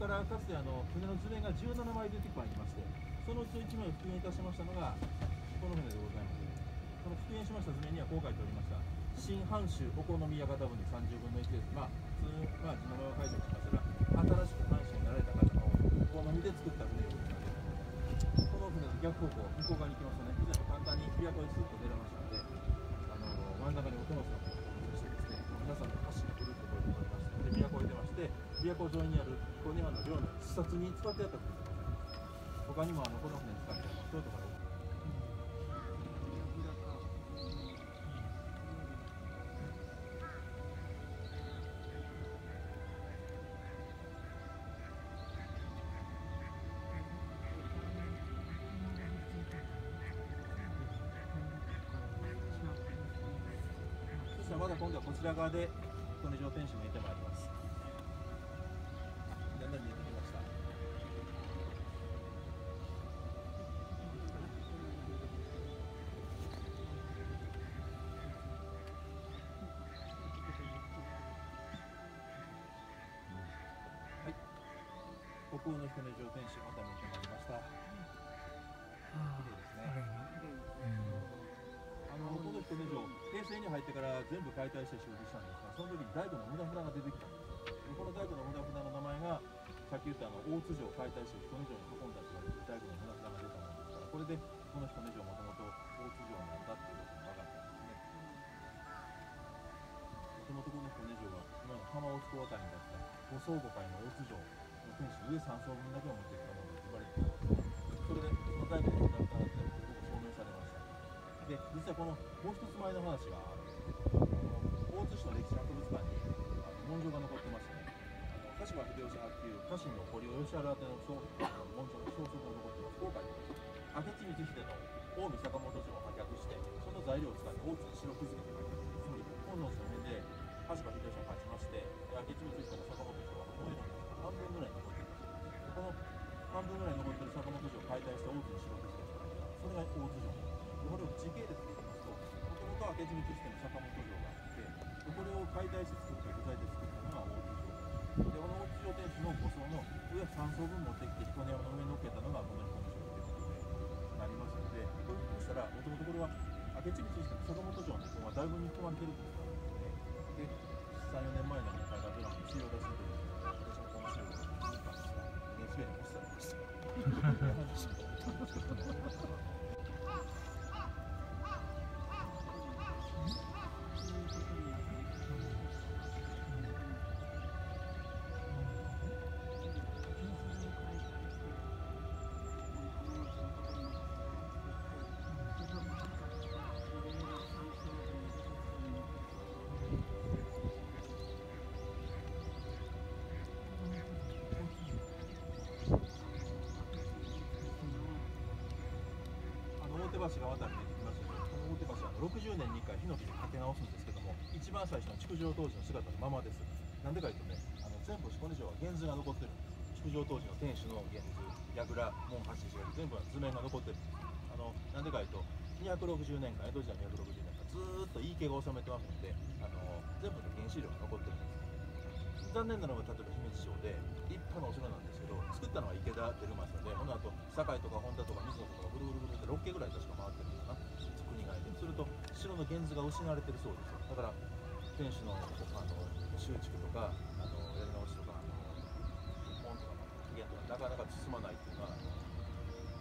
からかつてあの船の図面が17枚出てきましてそのうちの1枚を復元いたしましたのがこの船でございますその復元しました図面にはこう書いておりました。新藩主お好み屋形船30分の1です。まあ普通まあ字の名を書いておきましたが新しく藩主になられた方のお好みで作った船でございますこの船の逆方向向こう側に行きますとね以前簡単に琵琶湖にスッと出られましたのであの真ん中にお殿様がそしてですね皆さんの橋が来るところでございましてで琵琶湖へ出まして琵琶湖上にある彦根湾の漁の視察に使ってやった船です他にもあのこの船使って京都からそしたらまだ今度はこちら側で彦根城天守が見てまいります。北欧の彦根城天守また見てまいりました綺麗ですねあのこの彦根城、平成に入ってから全部解体して修理したんですが、その時に大工の無駄札が出てきたんですよ。この大工の無駄札の名前が、さっき言ったあの大津城解体して彦根城に運んだという大工の無駄札が出たものですから、これでこの彦根城もともと大津城なんだっていうことが分かったんですね。もともとこの彦根城は今の浜大津港あたりにだった五層五階の大津城の天守上3層分だけを持ってきたものと言われてたんです。それでその大工の無駄札が出たとこ証明されました。で実はこのもう一つ前の話があの大津市の歴史博物館に文書が残ってましてね鹿島秀吉発給家臣の堀尾義治宛ての文書の消息が残ってますこう書いてます明智光秀の近江坂本城を破却してその材料を使って大津に城を築けていてますつまり本能寺の辺で鹿島秀吉が勝ちまして明智光秀の坂本城は燃えるんです半分ぐらい残半分ぐらい残ってる坂本城を解体して大津に城築けてそれが大津城これを時系列でいきますと、もともと明智光秀の坂本城があって、これを解体して作った具材で作ったのが大津城。で、この大津城天守の5層の上3層分持ってきて彦根山の上に乗っけたのがこの彦根城ということでなりますので、こういうふうにしたら、もともとこれは明智光秀の坂本城の方がだいぶに含まれてるということなんですね。で、3、4年前の大河ドラマに資料出しの時ました。橋が渡り出てきましたけど、この大手橋は60年に1回ヒノキで架け直すんですけども、一番最初の築城当時の姿のままです。なんでかいうとね、あの全部彦根城は原図が残ってるんです。築城当時の天守の原図、櫓、門、橋、石垣、全部は図面が残ってるんです。あのなんでかいうと、260年間、江戸時代の260年間、ずーっと井伊家が治めてますので、あの全部の原資料が残ってるんです。残念なのが例えば姫路城で立派なお城なんですけど作ったのは池田輝政でこの後堺とか本田とか水野とかがぐるぐるぐるって6家ぐらい確か回ってるのかな国外ですると城の原図が失われてるそうですよ。だから天守のあの修築とかあのやり直しとかあの門とかの起源とかなかなか進まないっていうのは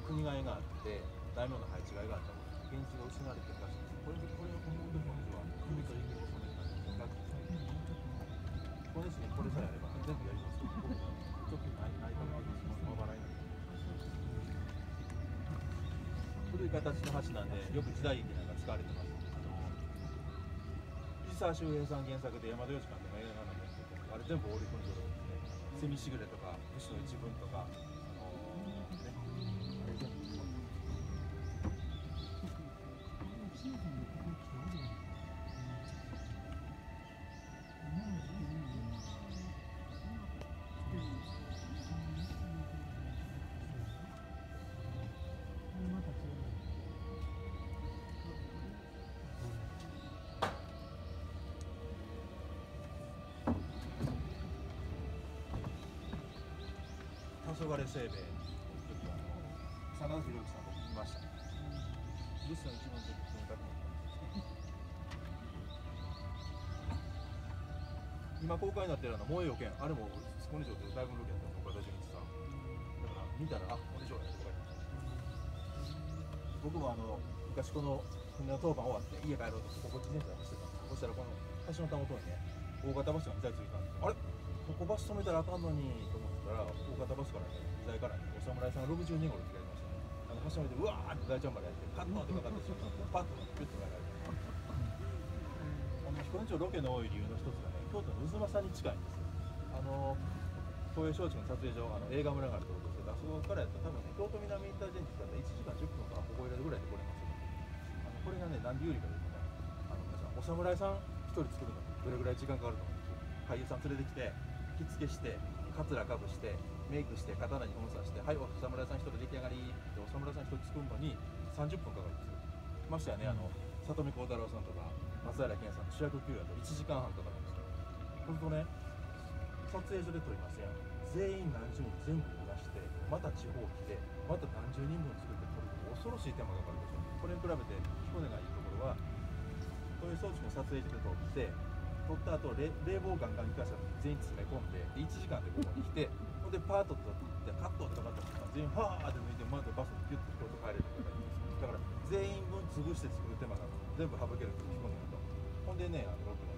国替えがあって大名の配置替えがあったので原図が失われてるらしいです。これでこれを本当に本は海と池を染めた音楽この市にこれさえあれば全部やります。けど、ちょっとないないかもしれままばらになって古い形の橋なんで、よく時代劇なんか使われてます。あの藤沢周平さん原作で山田洋次監督の映画なんですけど、あれ全部オリコン上でですね、セミしぐれとか、武士の一文とか、黄昏せいべいの時はあの真田広之さんと見ました物産一番ちょっと冷たくなった今公開になってるあの「燃えよ剣」あれも彦根城で大分ロケやったの岡田准一さんだから見たら「あ彦根城や」とか言って僕もあの昔この船の当番終わって家帰ろうとここ自転車で走ってたそしたらこの橋のたもとにね大型バスが2台ついたんですあれここバス止めたらあかんのにと思ってたら大型バスからね2台からねお侍さんが60人頃つけられましたねあの橋の上でうわーって大ちゃんまでやってカットってかかってしまってパッとピュッと流れてあの彦根城ロケの多い理由の一つがね京都の渦政に近いんですよあの東映松竹の撮影所あの映画村があるところですけどあそこからやったら多分ね京都南インターチェンジだったら1時間10分かここいらぐらいで来れますよあのこれがね何で有利かというとねあの皆さんお侍さん1人作るのにどれぐらい時間かかると思うんですよ俳優さん連れてきて着付けしてカツラかぶしてメイクして刀に本さしてはいお侍さん1人出来上がりってお侍さん1人作るのに30分かかるんですよ。ましてやねあの里見孝太郎さんとか松平健さんの主役級やと1時間半かかるんですよ。ほんとね撮影所で撮りません全員何十人全部逃してまた地方来てまた何十人分作って撮る恐ろしい手間がかかるでしょ。これに比べて彦根がいいところはこういう装置も撮影所で撮って撮った後冷冷房ガンガンにかしたら全員詰め込んでで1時間でここに来て ほんでパーッと撮ってカットってかかった瞬間全員ファーって抜いてまずバスにピュッと京都帰れるとか言うんですよ。だから全員分潰して作る手間が全部省けるって彦根だとほんでねあの僕ね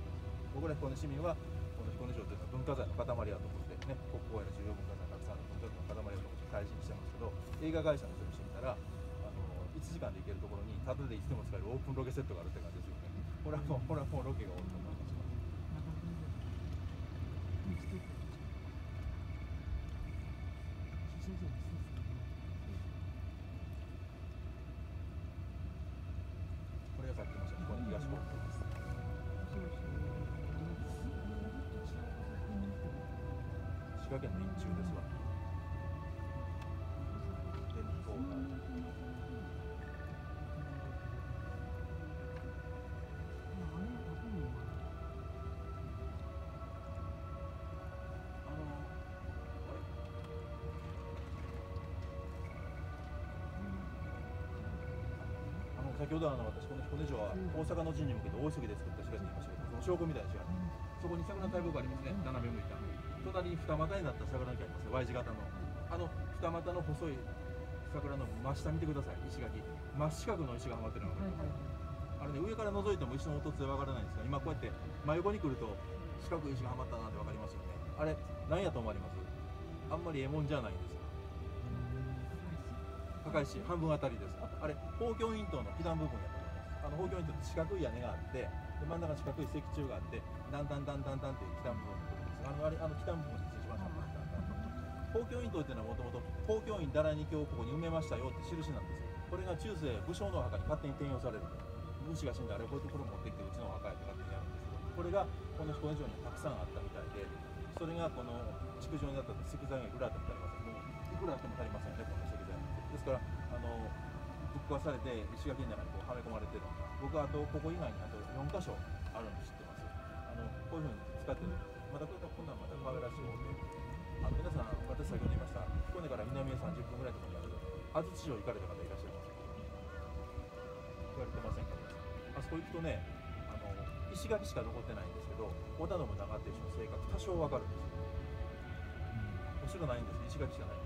僕ら彦根市民はこの彦根城というのは文化財の塊やと思ってね。国宝やら重要文化財たくさんある文化財の塊やと思って大事にしてますけど映画会社の人にしてみたらあの1時間で行けるところにただでいつでも使えるオープンロケセットがあるって感じですよね。これはもうこれはもうロケが多いと思います Thank you. 先ほどあの私この彦根城は大阪の陣に向けて大急ぎで作った滋賀県にましたけどその証拠みたいな滋賀そこに桜の大木があります。ね斜め向いた隣に二股になった桜の木ありますね Y 字型のあの二股の細い桜の真下見てください石垣真四角の石がはまってるのが分かりますあれね上から覗いても石の音つわからないんですが今こうやって真横に来ると四角い石がはまったなって分かりますよね。あれ何やと思われます？あんまりええもんじゃないんですよ高石半分あたりです。あれ宝鏡院塔の基壇部分やと思います。あの宝鏡院塔って四角い屋根があってで真ん中四角い石柱があってだんだんだんだんだんっていう基壇部分のことです。あのあれあの基壇部分に一番下だんだんだん宝鏡院塔っていうのはもともと宝鏡院だらに京をここに埋めましたよって印なんですよ。これが中世武将のお墓に勝手に転用される武士が死んだあれこういうところ持ってきてうちのお墓やって勝手にやるんですけどこれがこの彦根城にたくさんあったみたいでそれがこの築城になったと石材がいくらあっても足りませんもいくらあっても足りませんねこの石材ですからあのぶっ壊されて石垣の中にこうはめ込まれてる。のが僕はあとここ以外にあと4箇所あるの知ってます。あのこういうふうに使ってる。またこんなんまた可愛らしいもんで。あの皆さん私先ほど言いました。彦根から南へ30分ぐらいのところにある。安土城行かれた方いらっしゃいます。言われてませんかあそこ行くとねあの石垣しか残ってないんですけど織田信長っていう人の性格多少わかるんですよ。お城ないんです石垣しかない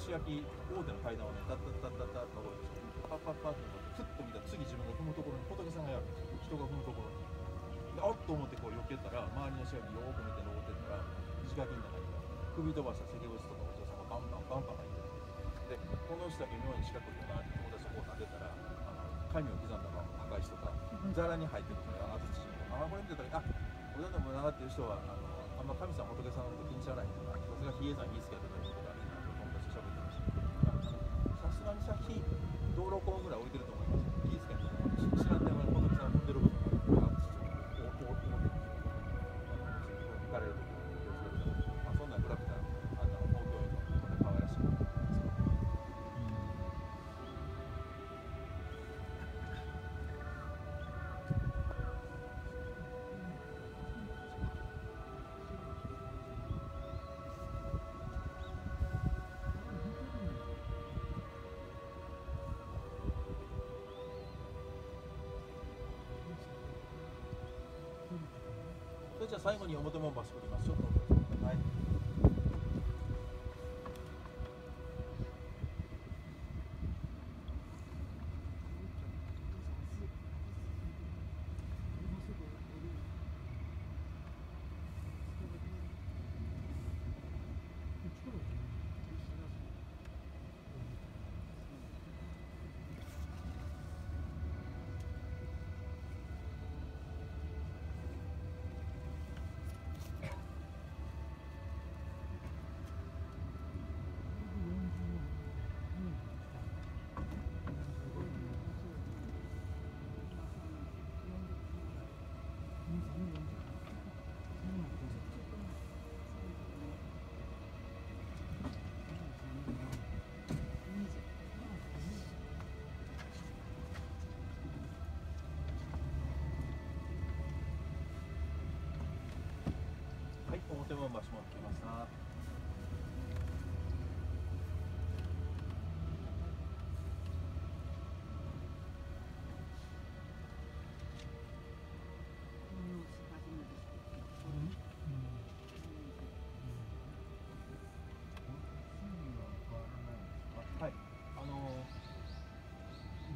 んですよ石垣大手の階段をねタッタッタッタッタッ登るんですよパッパッパッってふっと見たら次自分が踏むところに仏さんがやるんですよ。人が踏むところに。であっと思ってこう避けたら周りの石垣よーく見て登ってったら石垣の中に首飛ばした石仏とかお嬢さんがバンバンバンバン入ってでこの石だけ妙に四角いよなって友達そこを撫でたらあの神を刻んだまま墓石とかざらに入ってるから安土城あこれ見てたらあ織田信長っていう人はあのあんま神様仏さんのこと気にしゃないんだなさすが比叡山いいですけどすがに借金道路工ぐらい置いてるじゃあ最後に表門橋降ります。ちょっとお待ちください。はい。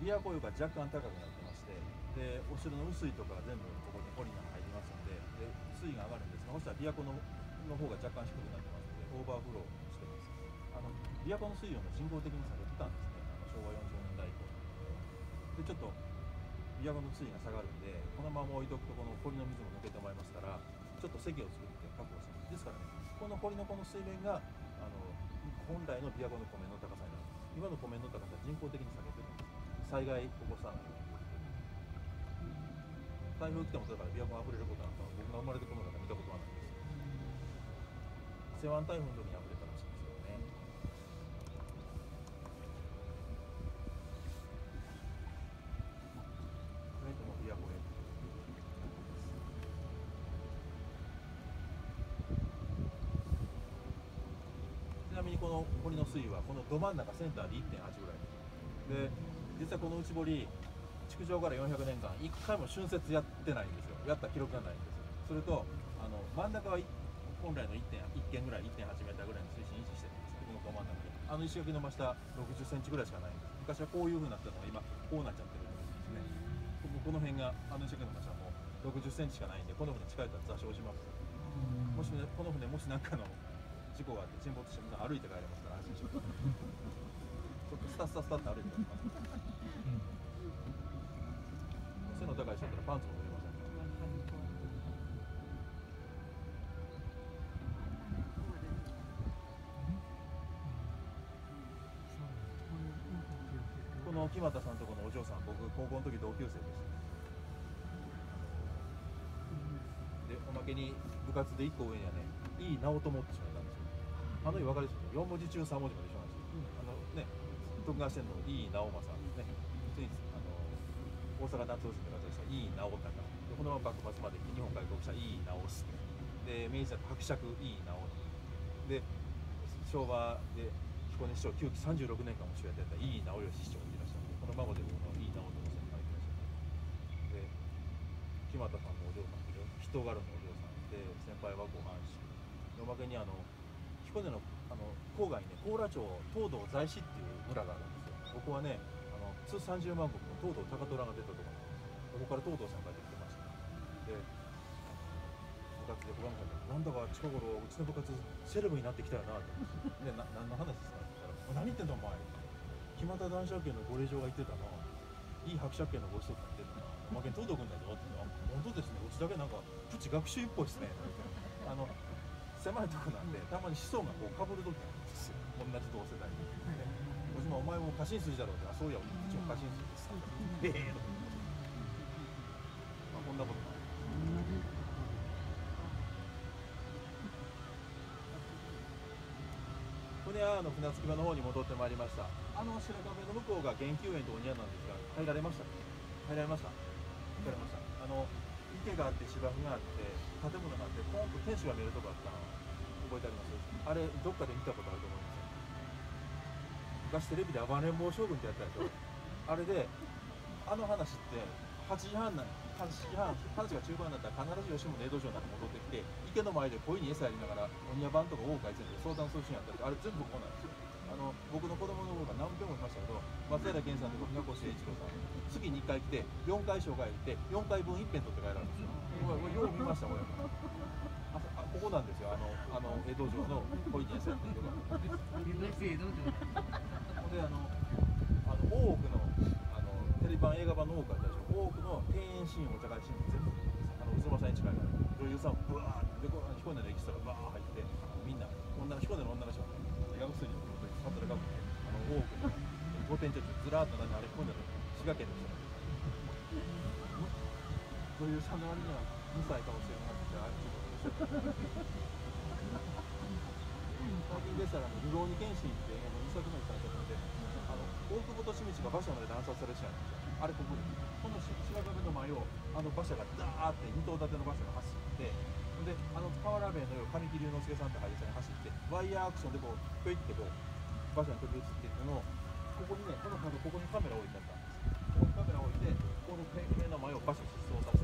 琵琶湖湯が若干高くなってましてでお城の雨水とかが全部ここに堀に入りますのでで水位が上がるんです。がそしたら琵琶湖のの方が若干低くなってますのでオーバーフローしてます。あの琵琶湖の水温が人工的に下げてたんですね。あの昭和40年代以降。でちょっと琵琶湖の水位が下がるんでこのまま置いとくとこの堀の水も抜けてまいりますからちょっと堰を作って確保します。ですからねこの堀のこの水面があの本来の琵琶湖の湖面の高さになる。今の湖面の高さは人工的に下げてる災害起こさない台風来てもだから琵琶湖が溢れることなんか僕が生まれてこの中見たことはないです瀬湾台風の時に溢れたらしいんですけどね。それとも琵琶湖へちなみにこの堀の水位はこのど真ん中センターで1.8ぐらいで実はこの内堀築城から400年間1回も春節やってないんですよ。やった記録がないんですよ。それとあの真ん中は本来の1.1軒ぐらい1.8メーターぐらいの水深維持してるんです。このど真ん中で。あの石垣の真下60センチぐらいしかないんです。昔はこういう風になったのが今こうなっちゃってるんですね。ここの辺があの石垣の真下も60センチしかないんでこの船近いったら座礁します。もしねこの船もし何かの事故があって沈没して皆さん歩いて帰れますから安心してくださいちょっとスタスタスタって歩いて帰ります。背の高い人だったらパンツも脱げませんこの木俣さんとこのお嬢さん僕高校の時同級生です。でおまけに部活で1個上にはねいい直友って人がいたんですよ。あの日分かりですよ4文字中3文字まで一緒なんですよ、あのね徳川四天王いい直政ねついにあの大阪夏夫人が活躍したいい直隆でこのまま幕末まで日本開国したいい直すで明治だと伯爵いい直で昭和で彦根市長9期36年間も主役やったいい直義市長がいらっしゃるこの孫でこのいい直友さんがいらっしゃるで木俣さんのお嬢さんで人柄のお嬢さんで先輩はご藩士でおまけにあの彦根のあの郊外にね高良町東道在市っていう村があるんですよここはねあの通30万石東道高虎が出たところここから東道さんが出てきましたで部活でご覧になってなんだか近頃うちの部活セレブになってきたよなってでな何の話ですかって言ったら「何言ってんだお前木俣男爵家のご令嬢が言ってたないい伯爵家のご子息が言ってたなおまけに東道君だぞ」って言っ本当ですねうちだけなんかプチ学習っぽいですね」あの狭いとこなんでたまに子孫がこうかぶる時なんですよ同じ同世代に、ね、おじまお前も家臣筋だろうってあそういやうちも家臣筋すええとかまあこんなことない船屋の船着き場の方に戻ってまいりました。あの白壁の向こうが元久園とお庭なんですが入られました入られました？入られました。あの池があって芝生があって建物があってポンと天守が見えるとこあったの覚えてあります？あれどっかで見たことあると思います。昔テレビで「暴れん坊将軍」ってやったでしょ？あれであの話って8時半な8時半話が中盤になったら必ず吉本江戸城なら戻ってきてて池の前で鯉に餌やりながらお庭番とか大岡いつで相談するシーンやったってあれ全部こうなんですよ。あの僕の子供の頃から何遍も言いましたけど松平健さんと船越英一郎さん月に1回来て4回紹介行って4回分一遍取って帰られるんですよ。これよう見ましたこれ。ああここなんですよ。あのあの江戸城の鯉に餌やってるとか江戸城であのあの大奥のあのテレビ版映画版の大奥あったでしょ大奥の庭園シーンお茶会シーン全部あの渦政さん。に近いから女優さんブワーって彦根のエキストラがバー入ってみんな女彦根の女の人がね映画薬のことにサトルがあの大奥の御殿場ずらーっと何あれ彦根の滋賀県の人なんですよ女優さんの割には2歳かもしれなくてあれちょっと面白い最近でしたらあの「ルローニケンシン」って映画の2作目にされてるので大久保利通が馬車まで乱殺されるシーンあるんですよ。あれここですこの白壁の前をあの馬車がダーって2頭立ての馬車が走ってであの河原弁のよう神木隆之介さんって俳優さんが走ってワイヤーアクションでこうぴょいってこう馬車に飛び移っていくのをここにねこの角ここにカメラ置いてあったんですここにカメラ置いてこの目の前を馬車疾走させて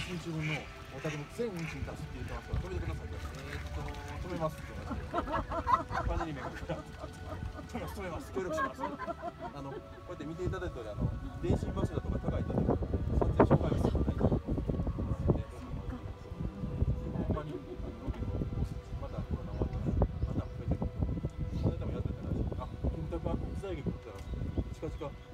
1日のお宅の全運賃出すって言ってますから止めてくださいえー、っと止めますって言われてお金に止めます止めます協力しますあのこうやって見ていただいたりあの電信柱とか高い建物撮影紹介をしてください近々